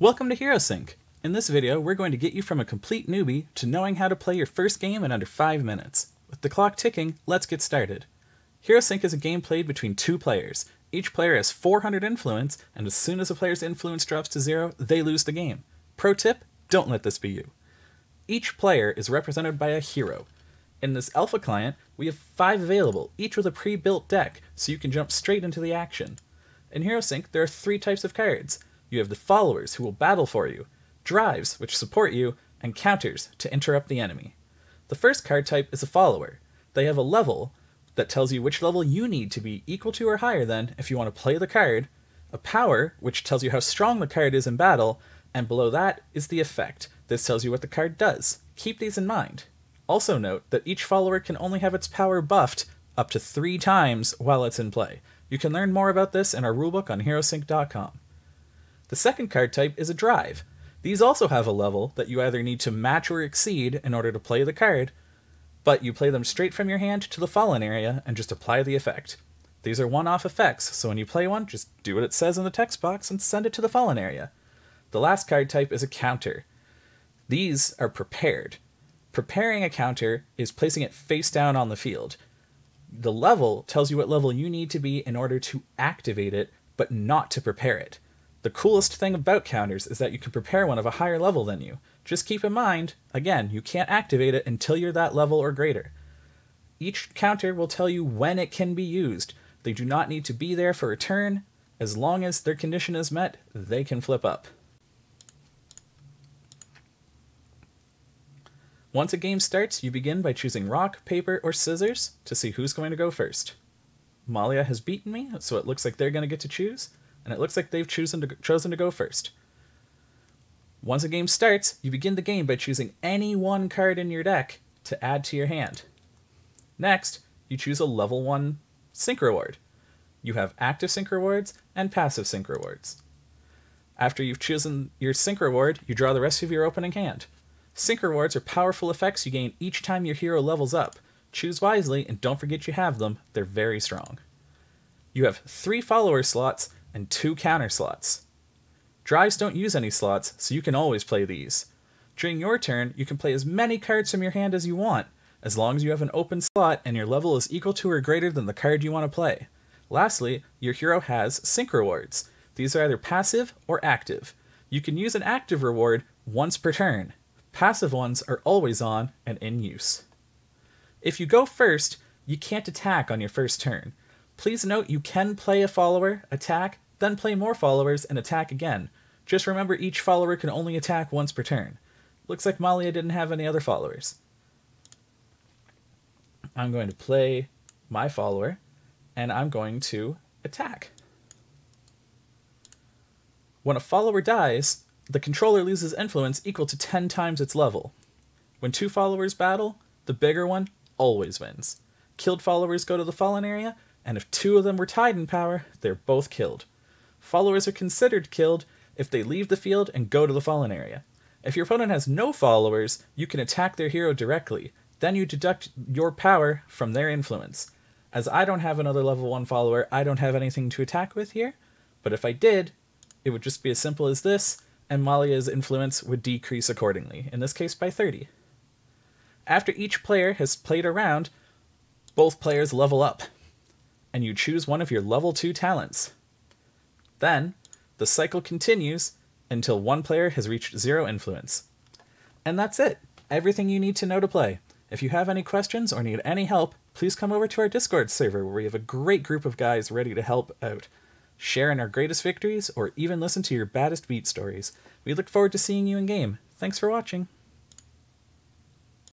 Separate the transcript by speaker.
Speaker 1: Welcome to HeroSync. In this video, we're going to get you from a complete newbie to knowing how to play your first game in under 5 minutes. With the clock ticking, let's get started. HeroSync is a game played between two players. Each player has 400 influence, and as soon as a player's influence drops to zero, they lose the game. Pro tip, don't let this be you. Each player is represented by a hero. In this alpha client, we have 5 available, each with a pre-built deck, so you can jump straight into the action. In HeroSync, there are 3 types of cards. You have the followers who will battle for you, drives which support you, and counters to interrupt the enemy. The first card type is a follower. They have a level that tells you which level you need to be equal to or higher than if you want to play the card, a power which tells you how strong the card is in battle, and below that is the effect. This tells you what the card does. Keep these in mind. Also note that each follower can only have its power buffed up to three times while it's in play. You can learn more about this in our rulebook on HeroSync.com. The second card type is a drive. These also have a level that you either need to match or exceed in order to play the card, but you play them straight from your hand to the fallen area and just apply the effect. These are one off effects, so when you play one, just do what it says in the text box and send it to the fallen area. The last card type is a counter. These are prepared. Preparing a counter is placing it face down on the field. The level tells you what level you need to be in order to activate it, but not to prepare it. The coolest thing about counters is that you can prepare one of a higher level than you. Just keep in mind, again, you can't activate it until you're that level or greater. Each counter will tell you when it can be used. They do not need to be there for a turn. As long as their condition is met, they can flip up. Once a game starts, you begin by choosing rock, paper, or scissors to see who's going to go first. Malia has beaten me, so it looks like they're going to get to choose, and it looks like they've chosen to, chosen to go first. Once a game starts, you begin the game by choosing any one card in your deck to add to your hand. Next, you choose a level 1 sync reward. You have active sync rewards and passive sync rewards. After you've chosen your sync reward, you draw the rest of your opening hand. Sync rewards are powerful effects you gain each time your hero levels up. Choose wisely and don't forget you have them, they're very strong. You have three follower slots and two counter slots. Drives don't use any slots, so you can always play these. During your turn, you can play as many cards from your hand as you want, as long as you have an open slot and your level is equal to or greater than the card you want to play. Lastly, your hero has sync rewards. These are either passive or active. You can use an active reward once per turn. Passive ones are always on and in use. If you go first, you can't attack on your first turn. Please note you can play a follower, attack, then play more followers and attack again. Just remember each follower can only attack once per turn. Looks like Malia didn't have any other followers. I'm going to play my follower, and I'm going to attack. When a follower dies, the controller loses influence equal to 10 times its level. When two followers battle, the bigger one always wins. Killed followers go to the fallen area, and if two of them were tied in power, they're both killed. Followers are considered killed if they leave the field and go to the fallen area. If your opponent has no followers, you can attack their hero directly. Then you deduct your power from their influence. As I don't have another level 1 follower, I don't have anything to attack with here, but if I did, it would just be as simple as this, and Malia's influence would decrease accordingly, in this case by 30. After each player has played a round, both players level up, and you choose one of your level 2 talents. Then, the cycle continues until one player has reached zero influence. And that's it. Everything you need to know to play. If you have any questions or need any help, please come over to our Discord server where we have a great group of guys ready to help out. Share in our greatest victories or even listen to your baddest beat stories. We look forward to seeing you in game. Thanks for watching.